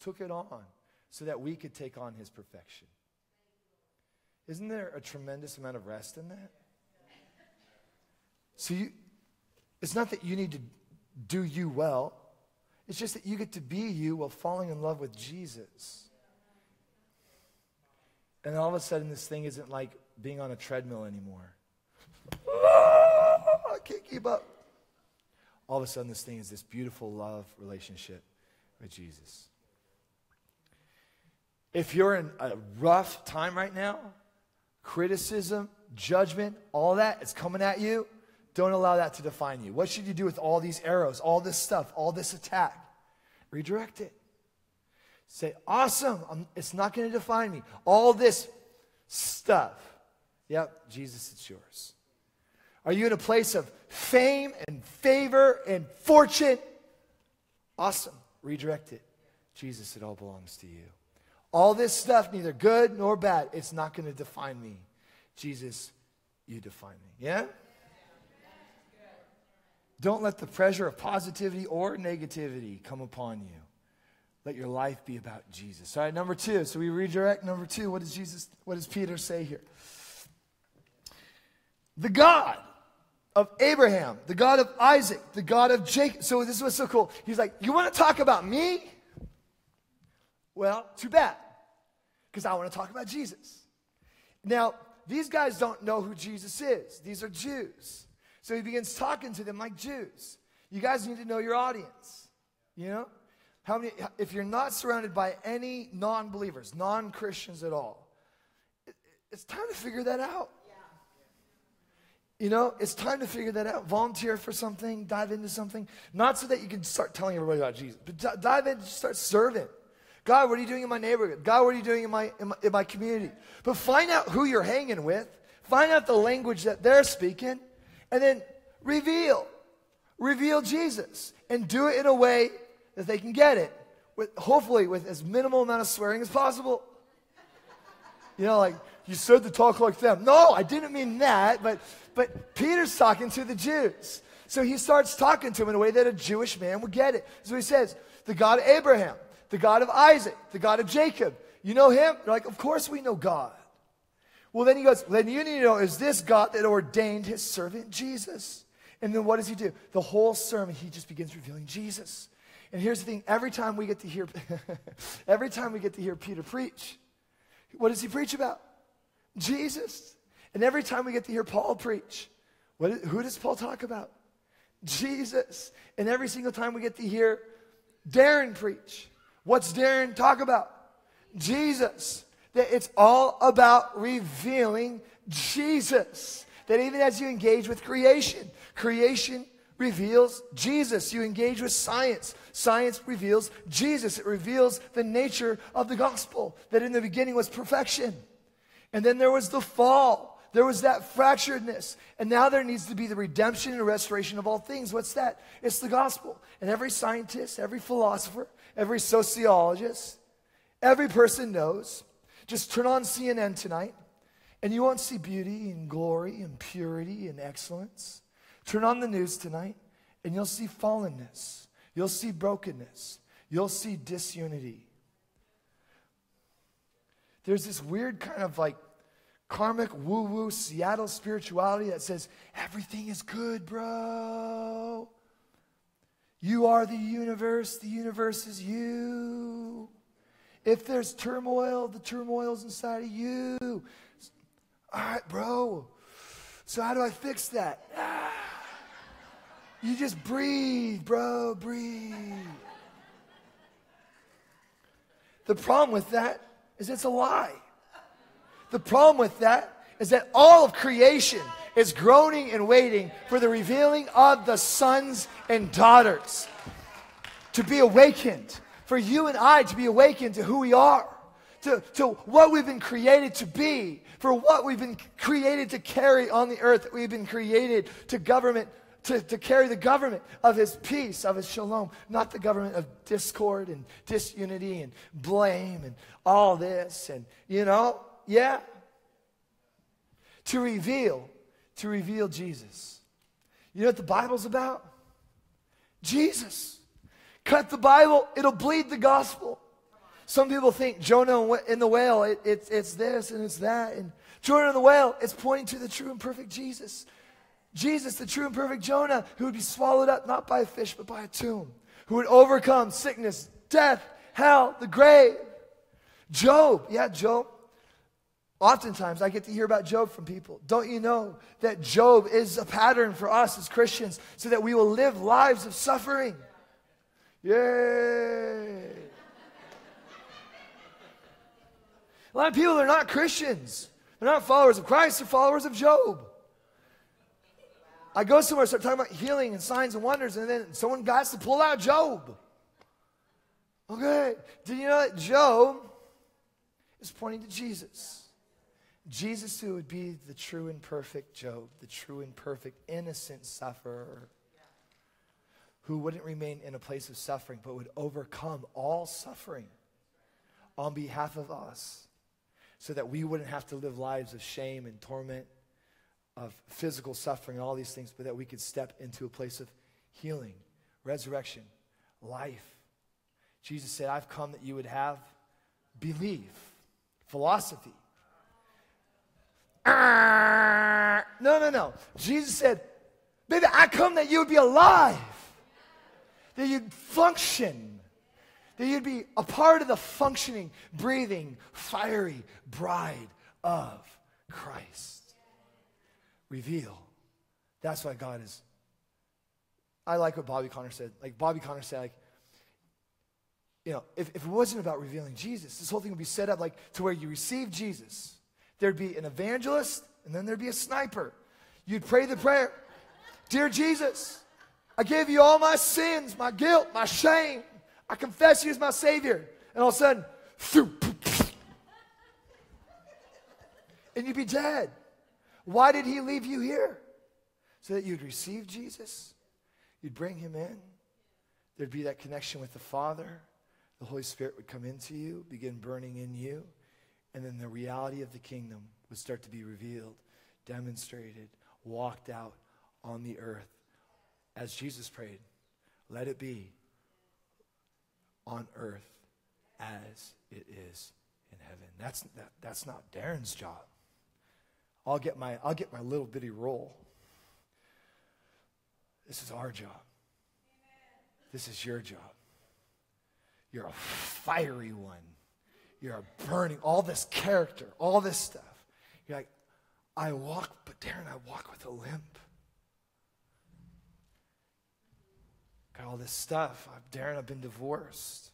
took it on so that we could take on his perfection. Isn't there a tremendous amount of rest in that? So you, it's not that you need to do you well, it's just that you get to be you while falling in love with Jesus. And all of a sudden, this thing isn't like being on a treadmill anymore. Ah, I can't keep up all of a sudden this thing is this beautiful love relationship with Jesus. If you're in a rough time right now, criticism, judgment, all that, it's coming at you, don't allow that to define you. What should you do with all these arrows, all this stuff, all this attack? Redirect it. Say, awesome, I'm, it's not going to define me. All this stuff. Yep, Jesus, it's yours. Are you in a place of fame and favor and fortune? Awesome. Redirect it. Jesus, it all belongs to you. All this stuff, neither good nor bad, it's not going to define me. Jesus, you define me. Yeah? Don't let the pressure of positivity or negativity come upon you. Let your life be about Jesus. All right, number two. So we redirect. Number two, what does Jesus, what does Peter say here? The God of Abraham, the God of Isaac, the God of Jacob. So this was so cool. He's like, You want to talk about me? Well, too bad, because I want to talk about Jesus. Now, these guys don't know who Jesus is, these are Jews. So he begins talking to them like Jews. You guys need to know your audience, you know? How many, if you're not surrounded by any non believers, non Christians at all, it- it's time to figure that out. You know, it's time to figure that out. Volunteer for something, dive into something. Not so that you can start telling everybody about Jesus, but di- dive in, start serving. God, what are you doing in my neighborhood? God, what are you doing in my, in my, in my community? But find out who you're hanging with, find out the language that they're speaking, and then reveal. Reveal Jesus. And do it in a way that they can get it. With, hopefully, with as minimal amount of swearing as possible. You know, like, you said to talk like them. No, I didn't mean that, but, but Peter's talking to the Jews. So he starts talking to them in a way that a Jewish man would get it. So he says, the God of Abraham, the God of Isaac, the God of Jacob. You know him? They're like, of course we know God. Well, then he goes, then you need to know, is this God that ordained his servant Jesus? And then what does he do? The whole sermon, he just begins revealing Jesus. And here's the thing every time we get to hear, every time we get to hear Peter preach, what does he preach about? Jesus. And every time we get to hear Paul preach, what, who does Paul talk about? Jesus. And every single time we get to hear Darren preach, what's Darren talk about? Jesus. That it's all about revealing Jesus. That even as you engage with creation, creation reveals Jesus. You engage with science. Science reveals Jesus. It reveals the nature of the gospel, that in the beginning was perfection. And then there was the fall. There was that fracturedness. And now there needs to be the redemption and restoration of all things. What's that? It's the gospel. And every scientist, every philosopher, every sociologist, every person knows. Just turn on CNN tonight, and you won't see beauty and glory and purity and excellence. Turn on the news tonight, and you'll see fallenness. You'll see brokenness. You'll see disunity. There's this weird kind of like karmic woo woo Seattle spirituality that says everything is good, bro. You are the universe, the universe is you. If there's turmoil, the turmoil's inside of you. All right, bro. So, how do I fix that? You just breathe, bro, breathe. The problem with that is it's a lie. The problem with that is that all of creation is groaning and waiting for the revealing of the sons and daughters to be awakened, for you and I to be awakened to who we are, to, to what we've been created to be, for what we've been created to carry on the earth, we've been created to government. To, to carry the government of his peace, of his shalom, not the government of discord and disunity and blame and all this. And, you know, yeah. To reveal, to reveal Jesus. You know what the Bible's about? Jesus. Cut the Bible, it'll bleed the gospel. Some people think Jonah in the whale, it, it, it's this and it's that. And Jonah in the whale, it's pointing to the true and perfect Jesus. Jesus, the true and perfect Jonah, who would be swallowed up not by a fish, but by a tomb, who would overcome sickness, death, hell, the grave. Job, yeah, Job. Oftentimes, I get to hear about Job from people. Don't you know that Job is a pattern for us as Christians so that we will live lives of suffering? Yay! A lot of people are not Christians. They're not followers of Christ, they're followers of Job. I go somewhere, start talking about healing and signs and wonders, and then someone got to pull out Job. Okay. Did you know that Job is pointing to Jesus? Jesus, who would be the true and perfect Job, the true and perfect innocent sufferer, who wouldn't remain in a place of suffering, but would overcome all suffering on behalf of us, so that we wouldn't have to live lives of shame and torment, of physical suffering, and all these things, but that we could step into a place of healing, resurrection, life. Jesus said, I've come that you would have belief, philosophy. No, no, no. Jesus said, Baby, I come that you would be alive, that you'd function, that you'd be a part of the functioning, breathing, fiery bride of Christ. Reveal. That's why God is. I like what Bobby Conner said. Like Bobby Conner said, like, you know, if, if it wasn't about revealing Jesus, this whole thing would be set up like to where you receive Jesus. There'd be an evangelist, and then there'd be a sniper. You'd pray the prayer Dear Jesus, I give you all my sins, my guilt, my shame. I confess you as my Savior. And all of a sudden, and you'd be dead. Why did He leave you here? So that you'd receive Jesus, you'd bring Him in, there'd be that connection with the Father, the Holy Spirit would come into you, begin burning in you, and then the reality of the kingdom would start to be revealed, demonstrated, walked out on the earth. As Jesus prayed, let it be on earth as it is in heaven. That's, that, that's not Darren's job. I'll get, my, I'll get my little bitty role. This is our job. This is your job. You're a fiery one. You're burning, all this character, all this stuff. You're like, I walk, but Darren, I walk with a limp. Got all this stuff. I've, Darren, I've been divorced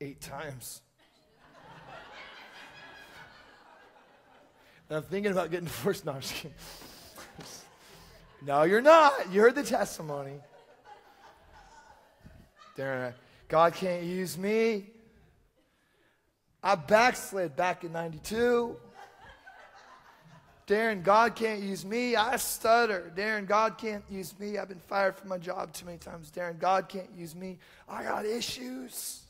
eight times. I'm thinking about getting divorced. No, I'm just kidding. no, you're not. You heard the testimony. Darren, God can't use me. I backslid back in 92. Darren, God can't use me. I stutter. Darren, God can't use me. I've been fired from my job too many times. Darren, God can't use me. I got issues.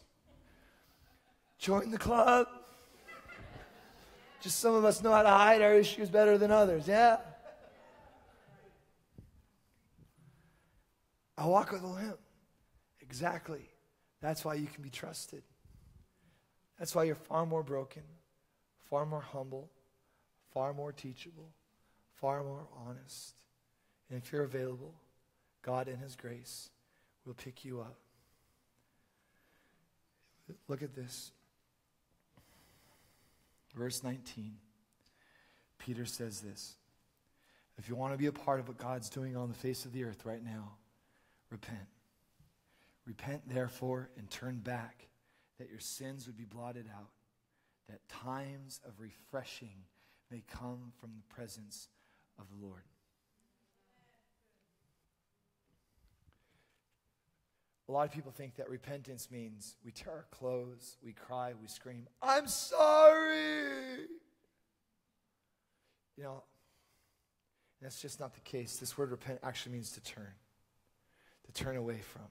Join the club. Just some of us know how to hide our issues better than others, yeah? I walk with a limp. Exactly. That's why you can be trusted. That's why you're far more broken, far more humble, far more teachable, far more honest. And if you're available, God in His grace will pick you up. Look at this. Verse 19. Peter says this If you want to be a part of what God's doing on the face of the earth right now, repent. Repent, therefore, and turn back, that your sins would be blotted out, that times of refreshing may come from the presence of the Lord. A lot of people think that repentance means we tear our clothes, we cry, we scream, I'm sorry. You know, that's just not the case. This word repent actually means to turn, to turn away from.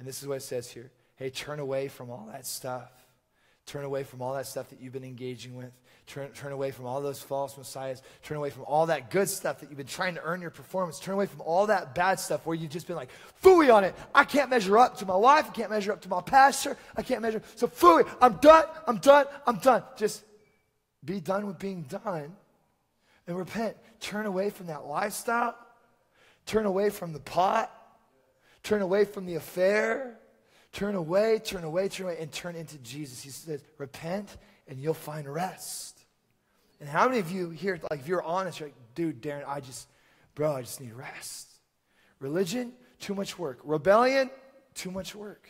And this is what it says here hey, turn away from all that stuff. Turn away from all that stuff that you've been engaging with. Turn, turn away from all those false messiahs. Turn away from all that good stuff that you've been trying to earn your performance. Turn away from all that bad stuff where you've just been like, fooey on it. I can't measure up to my wife. I can't measure up to my pastor. I can't measure. So fooey, I'm done. I'm done. I'm done. Just be done with being done and repent. Turn away from that lifestyle. Turn away from the pot. Turn away from the affair. Turn away, turn away, turn away, and turn into Jesus. He says, repent and you'll find rest. And how many of you here, like if you're honest, you're like, dude, Darren, I just, bro, I just need rest. Religion, too much work. Rebellion, too much work.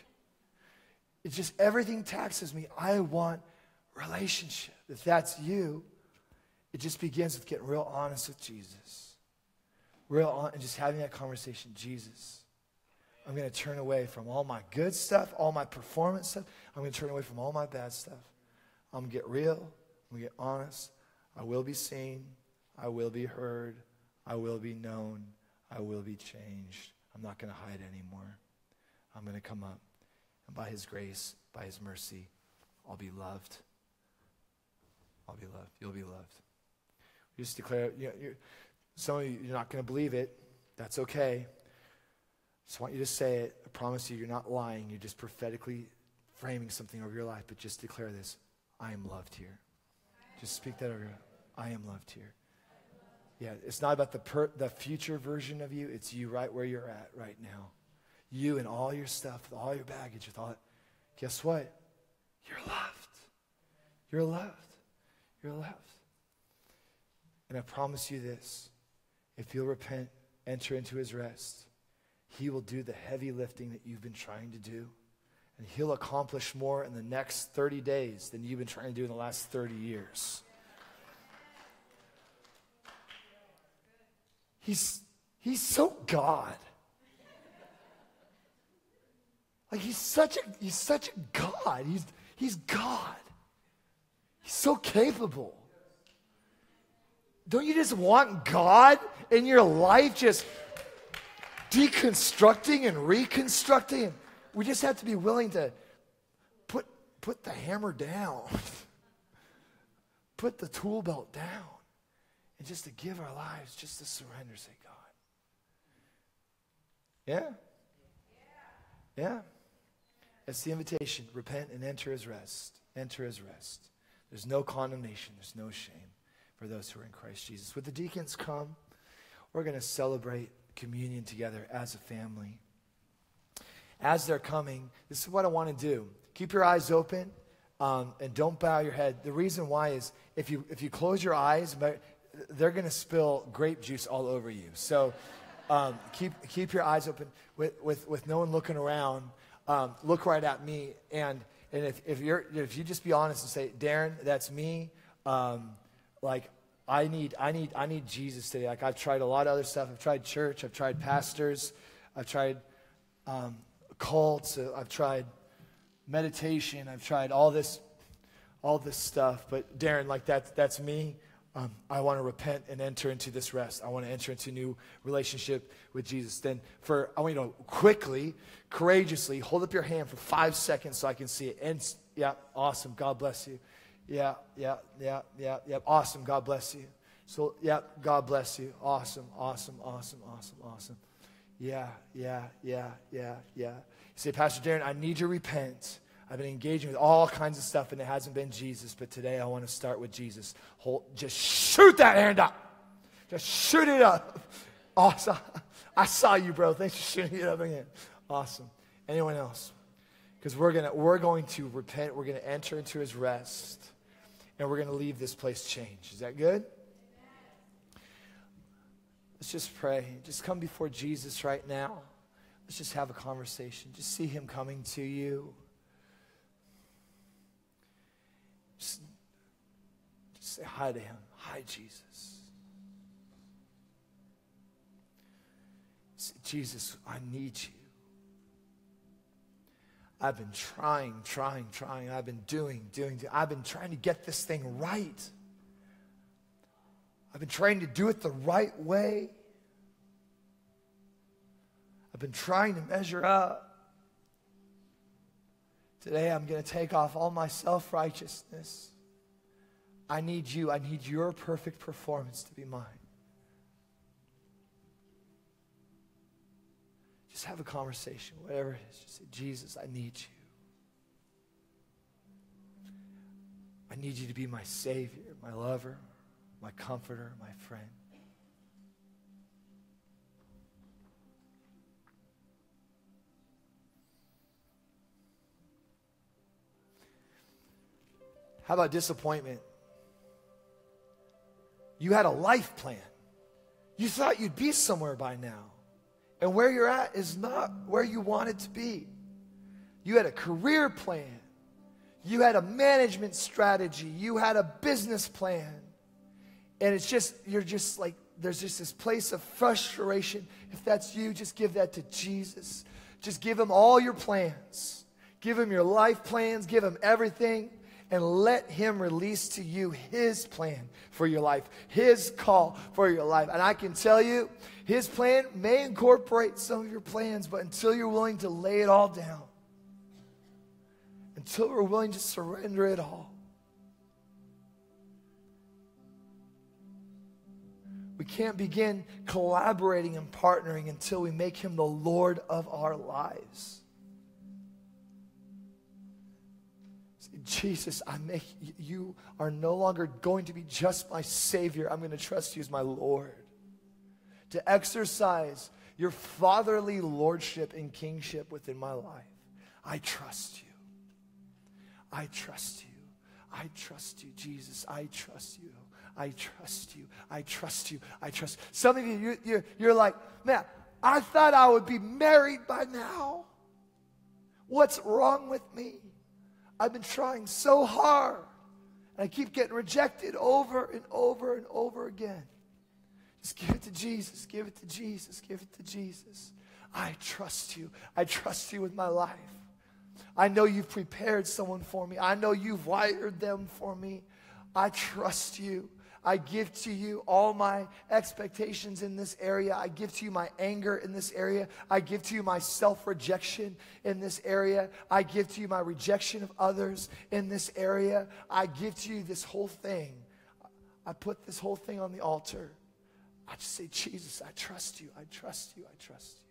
It's just everything taxes me. I want relationship. If that's you, it just begins with getting real honest with Jesus. Real on, and just having that conversation. Jesus, I'm going to turn away from all my good stuff, all my performance stuff. I'm going to turn away from all my bad stuff. I'm going to get real. I'm going to get honest. I will be seen. I will be heard. I will be known. I will be changed. I'm not going to hide anymore. I'm going to come up. And by His grace, by His mercy, I'll be loved. I'll be loved. You'll be loved. You just declare, you know, some of you, you're not going to believe it. That's okay just want you to say it. I promise you, you're not lying. You're just prophetically framing something over your life. But just declare this I am loved here. Just speak that over. I am loved here. Yeah, it's not about the, per, the future version of you. It's you right where you're at right now. You and all your stuff, with all your baggage, with all Guess what? You're loved. You're loved. You're loved. And I promise you this if you'll repent, enter into his rest He will do the heavy lifting that you've been trying to do. And He'll accomplish more in the next 30 days than you've been trying to do in the last 30 years. He's, he's so God. Like he's such a he's such a God. He's he's God. He's so capable. Don't you just want God in your life just deconstructing and reconstructing? We just have to be willing to put put the hammer down. put the tool belt down. And just to give our lives, just to surrender, say, God. Yeah? Yeah. That's the invitation. Repent and enter his rest. Enter his rest. There's no condemnation, there's no shame for those who are in Christ Jesus. Would the deacons come? We're going to celebrate communion together as a family. As they're coming, this is what I want to do. Keep your eyes open um, and don't bow your head. The reason why is if you, if you close your eyes, but they're going to spill grape juice all over you. So um, keep, keep your eyes open with, with, with no one looking around um, look right at me. And, and if, if, you're, if you just be honest and say, Darren, that's me, um, like, I need, I, need, I need Jesus today. Like, I've tried a lot of other stuff. I've tried church, I've tried pastors, I've tried um, cults, I've tried meditation, I've tried all this, all this stuff. But Darren, like, that, that's me um, I want to repent and enter into this rest. I want to enter into a new relationship with Jesus. Then, for I want you to quickly, courageously hold up your hand for five seconds so I can see it. And yeah, awesome. God bless you. Yeah, yeah, yeah, yeah, yeah. Awesome. God bless you. So, yeah, God bless you. Awesome, awesome, awesome, awesome, awesome. Yeah, yeah, yeah, yeah, yeah. You say, Pastor Darren, I need to repent. I've been engaging with all kinds of stuff and it hasn't been Jesus, but today I want to start with Jesus. Hold, just shoot that hand up. Just shoot it up. Awesome. I saw you, bro. Thanks for shooting it up again. Awesome. Anyone else? Because we're gonna we're going to repent. We're gonna enter into His rest, and we're gonna leave this place changed. Is that good? Let's just pray. Just come before Jesus right now. Let's just have a conversation. Just see Him coming to you. Just, just say hi to him. Hi, Jesus. Jesus, I need you. I've been trying, trying, trying. I've been doing, doing, doing. I've been trying to get this thing right. I've been trying to do it the right way. I've been trying to measure up. Today I'm going to take off all my self righteousness. I need you. I need your perfect performance to be mine. Just have a conversation, whatever it is. Just say, Jesus, I need you. I need you to be my Savior, my lover, my comforter, my friend. How about disappointment? You had a life plan. You thought you'd be somewhere by now. And where you're at is not where you wanted to be. You had a career plan. You had a management strategy. You had a business plan. And it's just, you're just like, there's just this place of frustration. If that's you, just give that to Jesus. Just give him all your plans. Give him your life plans. Give him everything and let Him release to you His plan for your life, His call for your life. And I can tell you, His plan may incorporate some of your plans, but until you're willing to lay it all down, until we're willing to surrender it all, we can't begin collaborating and partnering until we make Him the Lord of our lives. Jesus, I make you are no longer going to be just my Savior. I'm going to trust you as my Lord. To exercise your fatherly lordship and kingship within my life. I trust you. I trust you. I trust you, Jesus. I trust you. I trust you. I trust you. I trust. Some of you, you're, you're like, man, I thought I would be married by now. What's wrong with me? I've been trying so hard. And I keep getting rejected over and over and over again. Just give it to Jesus. Give it to Jesus. Give it to Jesus. I trust you. I trust you with my life. I know you've prepared someone for me. I know you've wired them for me. I trust you. I give to you all my expectations in this area. I give to you my anger in this area. I give to you my self rejection in this area. I give to you my rejection of others in this area. I give to you this whole thing. I put this whole thing on the altar. I just say, Jesus, I trust you. I trust you. I trust you.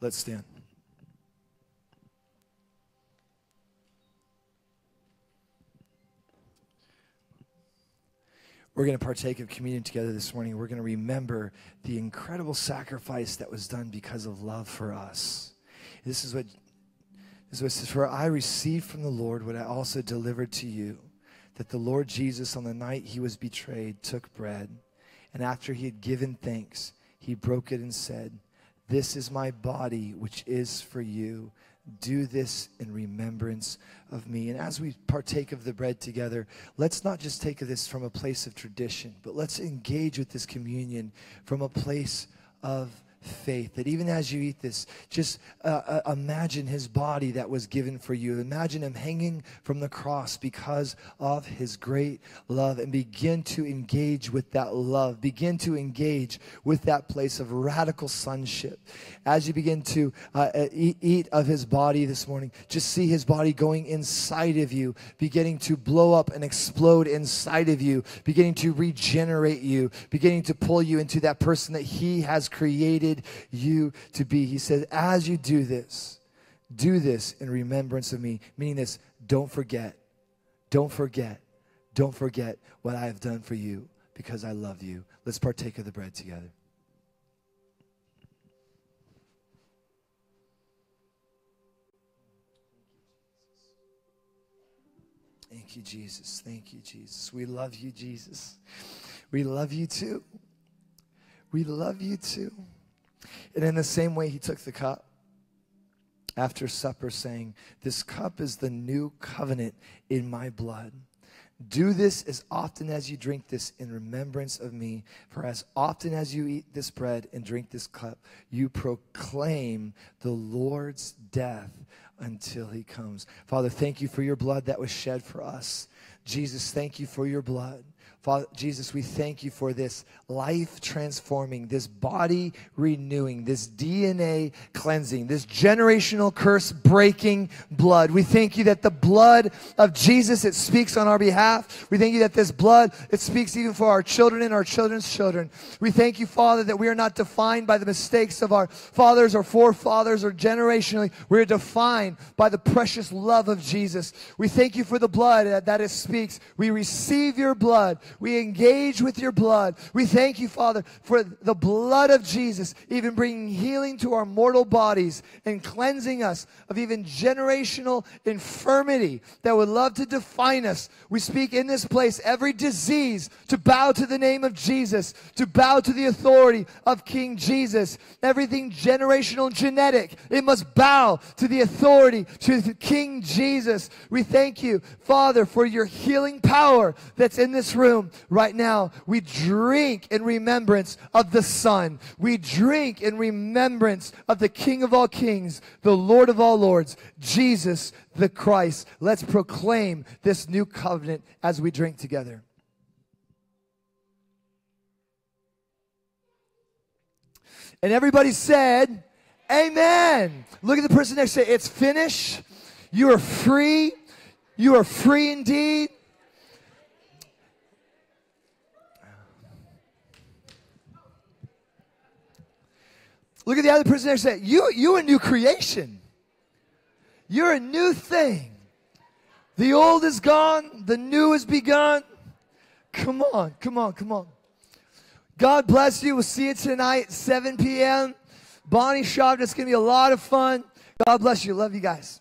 Let's stand. We're going to partake of communion together this morning. We're going to remember the incredible sacrifice that was done because of love for us. This is what this is what says, For I received from the Lord what I also delivered to you, that the Lord Jesus, on the night he was betrayed, took bread, and after he had given thanks, he broke it and said, This is my body, which is for you. Do this in remembrance of me. And as we partake of the bread together, let's not just take this from a place of tradition, but let's engage with this communion from a place of faith. That even as you eat this, just uh, uh, imagine his body that was given for you. Imagine him hanging from the cross because of his great love and begin to engage with that love. Begin to engage with that place of radical sonship. As you begin to uh, uh eat, eat of his body this morning, just see his body going inside of you, beginning to blow up and explode inside of you, beginning to regenerate you, beginning to pull you into that person that he has created you to be. He said, as you do this, do this in remembrance of me, meaning this, don't forget, don't forget, don't forget what I have done for you because I love you. Let's partake of the bread together. Thank you, Jesus. Thank you, Jesus. We love you, Jesus. We love you too. We love you too. And in the same way, he took the cup after supper, saying, This cup is the new covenant in my blood. Do this as often as you drink this in remembrance of me. For as often as you eat this bread and drink this cup, you proclaim the Lord's death until he comes. Father, thank you for your blood that was shed for us. Jesus, thank you for your blood. Father, Jesus, we thank you for this life transforming, this body renewing, this DNA cleansing, this generational curse breaking blood. We thank you that the blood of Jesus, it speaks on our behalf. We thank you that this blood, it speaks even for our children and our children's children. We thank you, Father, that we are not defined by the mistakes of our fathers or forefathers or generationally. We are defined by the precious love of Jesus. We thank you for the blood that it speaks. We receive your blood. We engage with your blood. We thank you, Father, for the blood of Jesus, even bringing healing to our mortal bodies and cleansing us of even generational infirmity that would love to define us. We speak in this place every disease to bow to the name of Jesus, to bow to the authority of King Jesus. Everything generational genetic, it must bow to the authority to King Jesus. We thank you, Father, for your healing power that's in this room room right now, we drink in remembrance of the Son. We drink in remembrance of the King of all kings, the Lord of all lords, Jesus the Christ. Let's proclaim this new covenant as we drink together. And everybody said, Amen. Look at the person next to you. It's finished. You are free. You are free indeed. Look at the other person to you. You, you a new creation. You're a new thing. The old is gone, the new has begun. Come on, come on, come on. God bless you. We'll see you tonight, 7 p.m. Bonnie Chavda. It's going to be a lot of fun. God bless you. Love you guys.